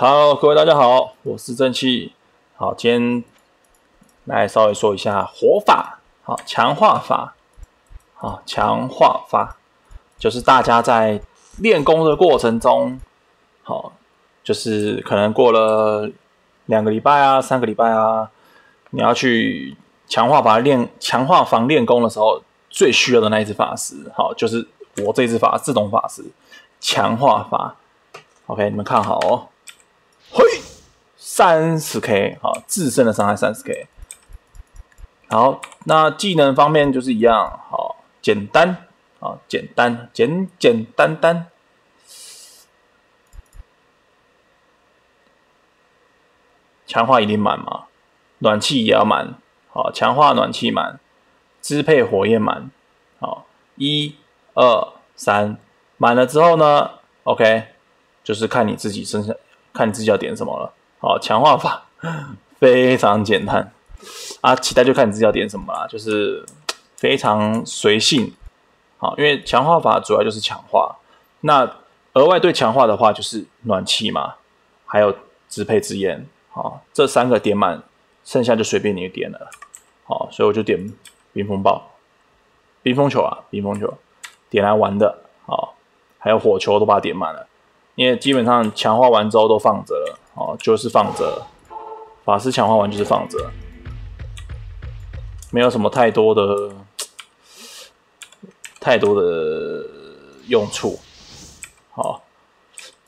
好，各位大家好，我是正气。好，今天来稍微说一下火法，好，强化法，好，强化法，就是大家在练功的过程中，好，就是可能过了两个礼拜啊，三个礼拜啊，你要去强化法练强化房练功的时候，最需要的那一只法师，好，就是我这只法自动法师强化法。OK，你们看好哦。嘿，三十 K，好，自身的伤害三十 K。好，那技能方面就是一样，好，简单，好，简单，简简单单。强化一定满嘛，暖气也要满，好，强化暖气满，支配火焰满，好，一、二、三，满了之后呢，OK，就是看你自己身上。看你自己要点什么了。好，强化法非常简单啊，其他就看你自己要点什么啦，就是非常随性。好，因为强化法主要就是强化，那额外对强化的话就是暖气嘛，还有支配之焰。好，这三个点满，剩下就随便你点了。好，所以我就点冰风暴、冰风球啊，冰风球点来玩的。好，还有火球都把它点满了。因为基本上强化完之后都放着了，哦，就是放着。法师强化完就是放着，没有什么太多的、太多的用处。好，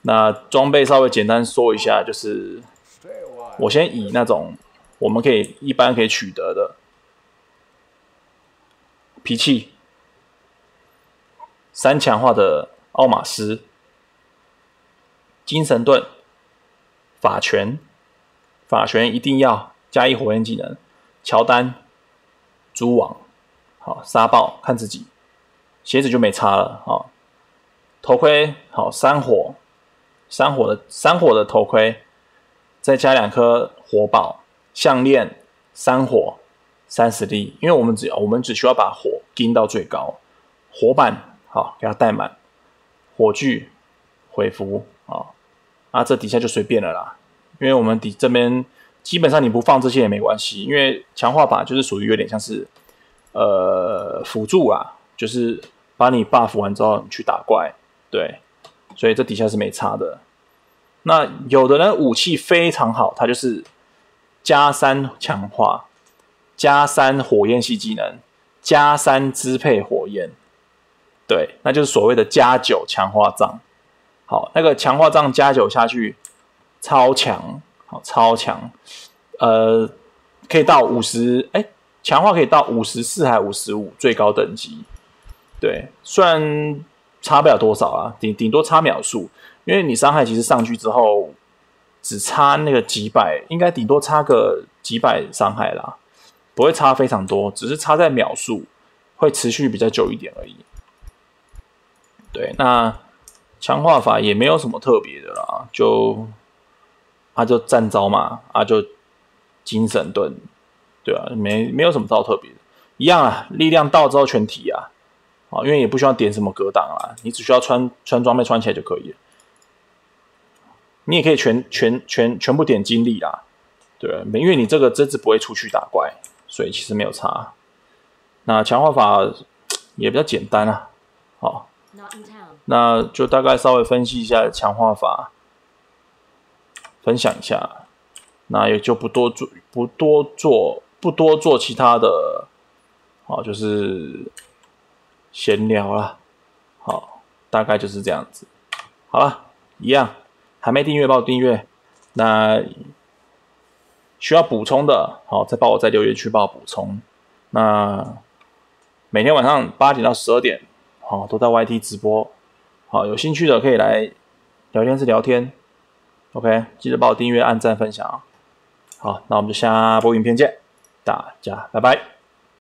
那装备稍微简单说一下，就是我先以那种我们可以一般可以取得的脾气三强化的奥马斯。精神盾、法拳、法拳一定要加一火焰技能。乔丹、蛛网，好沙暴看自己，鞋子就没差了。好，头盔好三火，三火的三火的头盔，再加两颗火宝项链，三火三十粒，因为我们只要我们只需要把火盯到最高。火板好给它带满，火炬回复。啊，啊这底下就随便了啦，因为我们底这边基本上你不放这些也没关系，因为强化法就是属于有点像是呃辅助啊，就是把你 buff 完之后你去打怪，对，所以这底下是没差的。那有的人武器非常好，他就是加三强化，加三火焰系技能，加三支配火焰，对，那就是所谓的加九强化杖。好，那个强化杖加九下去，超强，好超强，呃，可以到五十，哎，强化可以到五十四还五十五最高等级，对，虽然差不了多少啊，顶顶多差秒数，因为你伤害其实上去之后，只差那个几百，应该顶多差个几百伤害啦，不会差非常多，只是差在秒数会持续比较久一点而已。对，那。强化法也没有什么特别的啦，就啊就战招嘛，啊就精神盾，对啊，没没有什么招特别的，一样啊，力量到之后全体啊，啊，因为也不需要点什么格挡啊，你只需要穿穿装备穿起来就可以了。你也可以全全全全部点精力啦，对，没因为你这个这次不会出去打怪，所以其实没有差。那强化法也比较简单啊，好。那就大概稍微分析一下强化法，分享一下，那也就不多做，不多做，不多做其他的，好，就是闲聊了，好，大概就是这样子。好了，一样，还没订阅帮我订阅，那需要补充的，好，再帮我在留言区帮我补充。那每天晚上八点到十二点，好，都在 YT 直播。好，有兴趣的可以来聊天室聊天，OK，记得帮我订阅、按赞、分享好，那我们就下播影片见，大家拜拜。